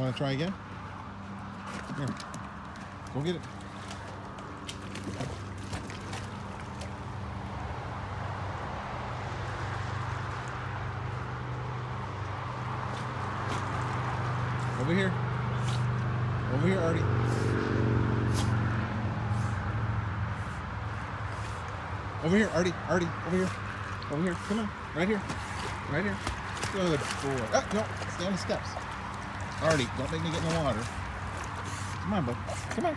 Want to try again? Here. Go get it. Over here. Over here, Artie. Over here, Artie. Artie, over here. Over here. Come on. Right here. Right here. Good boy. Ah, no. Stay on the steps. Artie, don't make me get in the water. Come on, bud. Come on.